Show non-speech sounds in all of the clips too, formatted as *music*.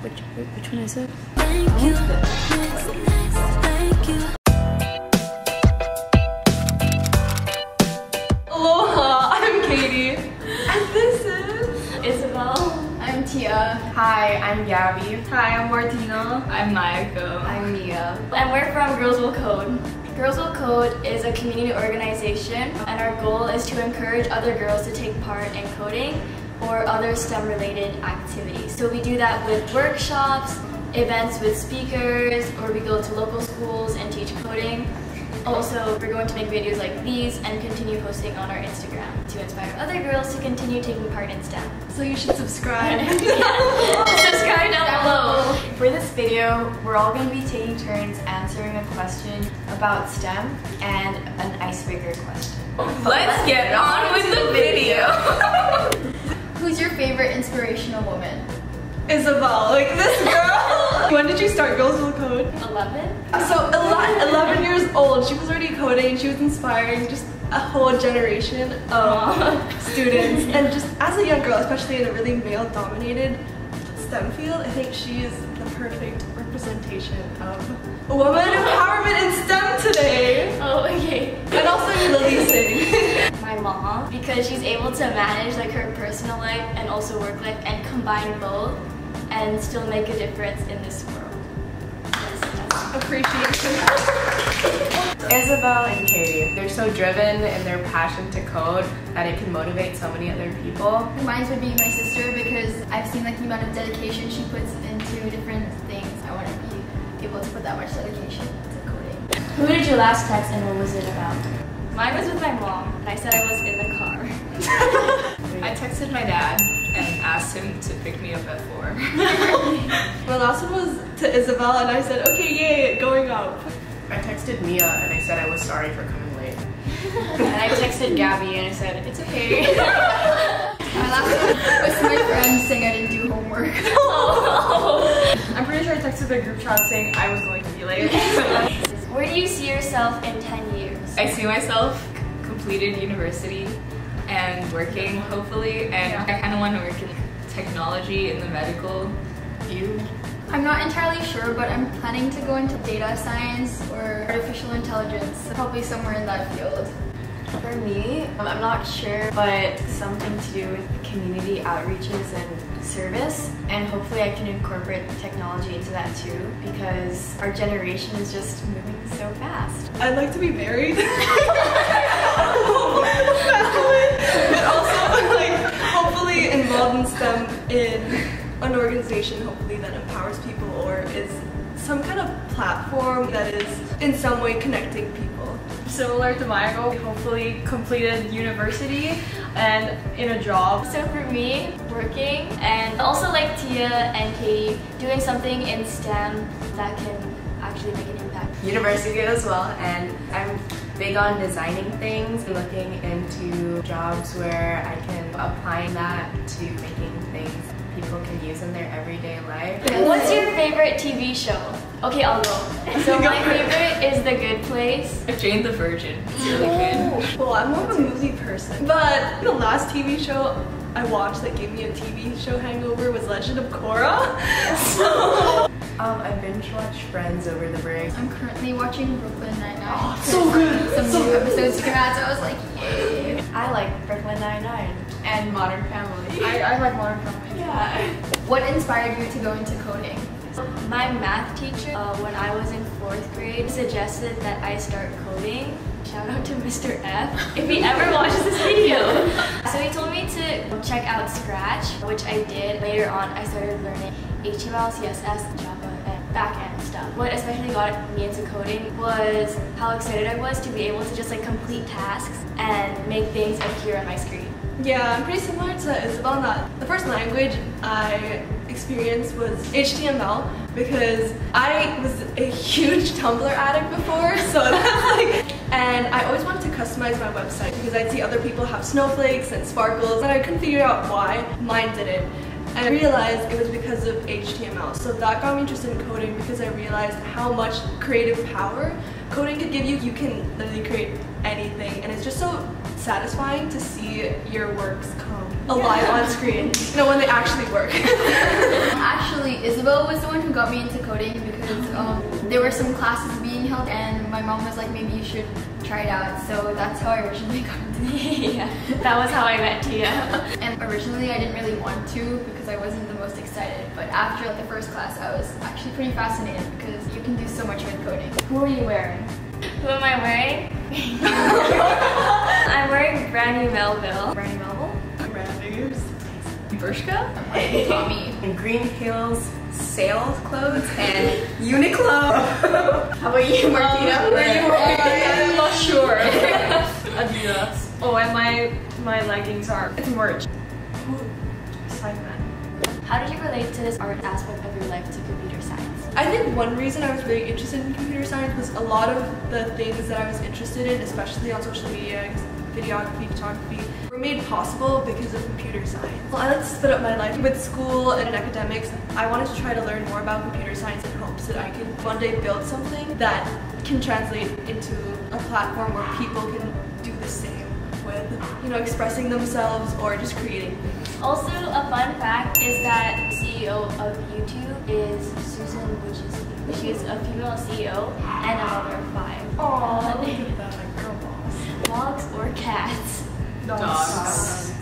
Which, which one is it? Thank you. Next, next, thank you. Aloha, I'm Katie. And this is Isabel. I'm Tia. Hi, I'm Gabby. Hi, I'm Martina. I'm Mayako. I'm Mia. And we're from Girls Will Code. Girls Will Code is a community organization and our goal is to encourage other girls to take part in coding or other STEM related activities. So we do that with workshops, events with speakers, or we go to local schools and teach coding. Also, we're going to make videos like these and continue posting on our Instagram to inspire other girls to continue taking part in STEM. So you should subscribe. *laughs* *laughs* Subscribe down below. For this video, we're all going to be taking turns answering a question about STEM and an icebreaker question. Let's get on with the video. *laughs* Who's your favorite inspirational woman? Isabel, like this girl. *laughs* when did you start Girls Will Code? 11? Uh, so 11, 11 years old, she was already coding, she was inspiring just a whole generation of students. *laughs* And just as a young girl, especially in a really male-dominated STEM field, I think she is the perfect representation of a woman empowerment in STEM today. Oh, okay. And also releasing. My mom, because she's able to manage like her personal life and also work life and combine both and still make a difference in this world. Yes, yes. Appreciation. Isabel and Katie, they're so driven in their passion to code that it can motivate so many other people. Mine would be my sister because I've seen like the amount of dedication she puts into different things. I want to be able to put that much dedication to coding. Who did you last text and what was it about? Mine was with my mom and I said I was in the car. *laughs* I texted my dad and asked him to pick me up at 4. *laughs* My last one was to Isabel and I said, okay, yay, going up. I texted Mia and I said I was sorry for coming late. and I texted Gabby and I said, it's okay. *laughs* My last one was to my friend saying I didn't do homework. I'm pretty sure I texted the group chat saying I was going to be late. Where do you see yourself in 10 years? I see myself completed university and working hopefully and I kind of want to work in technology in the medical field. I'm not entirely sure, but I'm planning to go into data science or artificial intelligence, probably somewhere in that field. For me, um, I'm not sure, but something to do with community outreaches and service. And hopefully I can incorporate technology into that too, because our generation is just moving so fast. I'd like to be married. *laughs* but also like hopefully involved in STEM in an organization hopefully that empowers people or is some kind of platform that is in some way connecting people. Similar to my goal, hopefully completed university and in a job. So for me, working and also like Tia and Katie, doing something in STEM that can actually make an impact. University as well and I'm big on designing things, and looking into jobs where I can apply that to making things people can use in their everyday life. What's your favorite TV show? Okay, I'll go. *laughs* So my favorite The Good Place. Jane the Virgin. It's really good. Well, I'm more of a movie person, but the last TV show I watched that gave me a TV show hangover was Legend of Korra. So Um, I binge watched Friends over the break. I'm currently watching Brooklyn Nine-Nine. Oh, so good, Some so new good. episodes to come out, so I was like, yay. I like Brooklyn Nine-Nine and Modern Family. I, I like modern family. Yeah. What inspired you to go into coding? My math teacher, uh, when I was in fourth grade, suggested that I start coding. Shout out to Mr. F if he ever watches this video. So he told me to check out Scratch, which I did. Later on, I started learning HTML, CSS, Java, and backend stuff. What especially got me into coding was how excited I was to be able to just like complete tasks and make things appear on my screen. Yeah, I'm pretty similar to Isabel that the first language I experienced was HTML because I was a huge Tumblr addict before, so *laughs* that's like, and I always wanted to customize my website because I'd see other people have snowflakes and sparkles, and I couldn't figure out why mine didn't. And I realized it was because of HTML. So that got me interested in coding because I realized how much creative power coding could give you. You can literally create satisfying to see your works come alive on screen. You know, when they actually work. *laughs* Actually, Isabel was the one who got me into coding because um, there were some classes being held, and my mom was like, maybe you should try it out. So that's how I originally *laughs* got into it. yeah, that was how I met Tia. *laughs* And originally, I didn't really want to because I wasn't the most excited. But after like, the first class, I was actually pretty fascinated because you can do so much with coding. Who are you wearing? Who am I wearing? *laughs* I'm wearing Brandy Melville. Brandy Melville? Bershka? Tommy. *laughs* And Green Hills sales clothes and *laughs* Uniqlo. How about you, Martina? Um, Where are you uh, I'm not sure. Adidas. Oh, and my my leggings are it's merch. Sidemen. How did you relate to this art aspect of your life to computer science? I think one reason I was really interested in computer science was a lot of the things that I was interested in, especially on social media, videography, photography, were made possible because of computer science. Well, I like to split up my life with school and academics. I wanted to try to learn more about computer science in hopes that I could one day build something that can translate into a platform where people can with, you know, expressing themselves or just creating things. Also, a fun fact is that CEO of YouTube is Susan Wojcicki. She is a female CEO and a mother of five. Oh, look at *laughs* that, like girl boss. Dogs or cats? Dogs.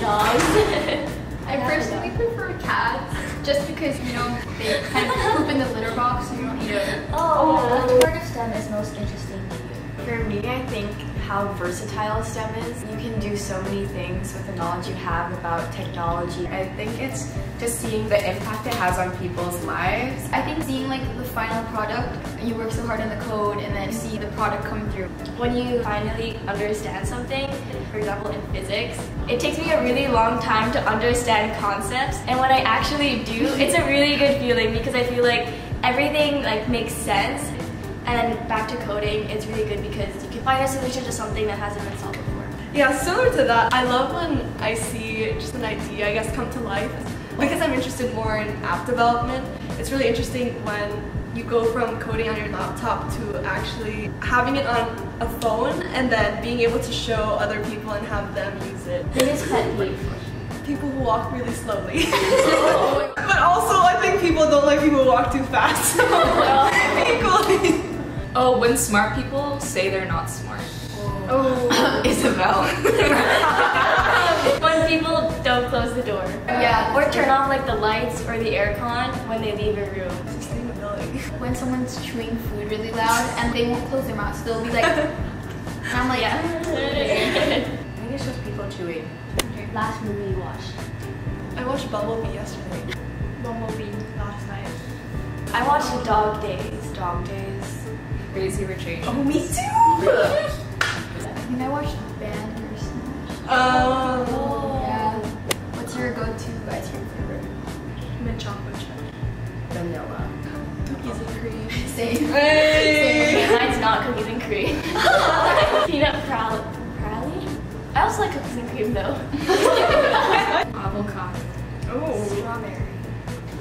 Dogs. *laughs* *laughs* I personally prefer cats just because, you know, they kind of poop in the litter box so you don't need to. oh, oh What part of STEM is most interesting to you? For me, I think how versatile STEM is. You can do so many things with the knowledge you have about technology. I think it's just seeing the impact it has on people's lives. I think seeing like the final product, you work so hard on the code and then you see the product come through. when you finally understand something, for example in physics, it takes me a really long time to understand concepts and when I actually do, it's a really good feeling because I feel like everything like makes sense and back to coding, it's really good because find a solution to something that hasn't been solved before. Yeah, similar to that, I love when I see just an idea, I guess, come to life. Because I'm interested more in app development, it's really interesting when you go from coding on your laptop to actually having it on a phone and then being able to show other people and have them use it. Biggest pet peeve. People who walk really slowly. *laughs* but also, I think people don't like people who walk too fast. *laughs* *laughs* Equally. Oh, when smart people say they're not smart. Oh. *laughs* Isabel. *laughs* when people don't close the door. Yeah. Or turn off like the lights or the aircon when they leave a room. Sustainability. When someone's chewing food really loud and they won't close their mouth, so they'll be like, and *laughs* I'm like, Yeah. I think it's just people chewing. Last movie you watched. I watched Bumblebee yesterday. Bumblebee last night. I watched Dog Days. Dog Days. Crazy Rich Asians. Oh, me too. I think I watched Bandersnatch. Oh. Yeah. What's your go-to ice cream flavor? Mint chocolate chip. Vanilla. Cookies and cream. *laughs* Same. Hey. Same. *laughs* Mine's not cookies and cream. *laughs* Peanut prowl- prowly? I also like cookies and cream though. Avocado. Oh. Strawberry.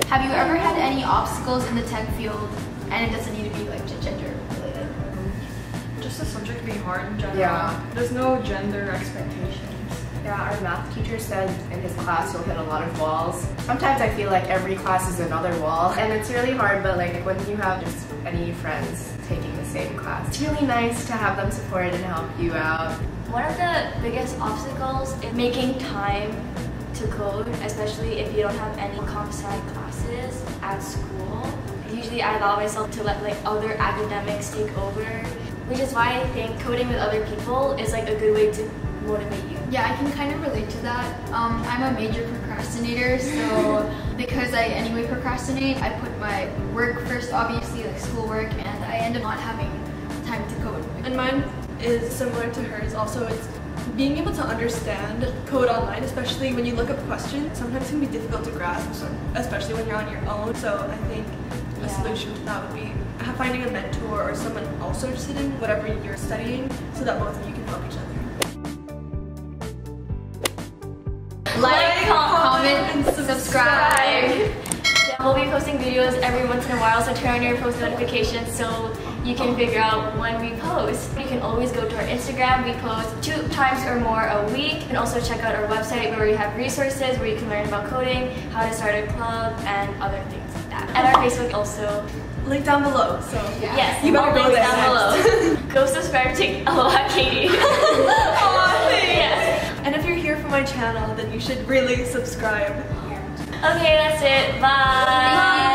Have you ever had any obstacles in the tech field? And it doesn't need to be like gender. Just the subject being hard in general. Yeah. There's no gender expectations. Yeah, our math teacher said in his class you'll hit a lot of walls. Sometimes I feel like every class is another wall, and it's really hard, but like when you have just any friends taking the same class, it's really nice to have them support and help you out. One of the biggest obstacles is making time to code, especially if you don't have any comp sci classes at school. Usually I allow myself to let like other academics take over, which is why I think coding with other people is like a good way to motivate you. Yeah, I can kind of relate to that. Um, I'm a major procrastinator, so *laughs* because I anyway procrastinate, I put my work first, obviously, like schoolwork, and I end up not having time to code. And mine is similar to hers. Also, it's being able to understand code online, especially when you look up questions, sometimes it can be difficult to grasp, especially when you're on your own. So I think a Yeah. solution to that would be ha- finding a mentor or someone also interested in whatever you're studying so that both of you can help each other. Like, comment, and subscribe. We'll be posting videos every once in a while, so turn on your post notifications so you can figure out when we post. You can always go to our Instagram. We post two times or more a week. And also check out our website where we have resources where you can learn about coding, how to start a club, and other things like that. And our Facebook also. Link down below. So Yes, You better go there down next. below. *laughs* go subscribe to Aloha Katie. *laughs* Yes. And if you're here for my channel, then you should really subscribe. Okay, that's it. Bye. Bye.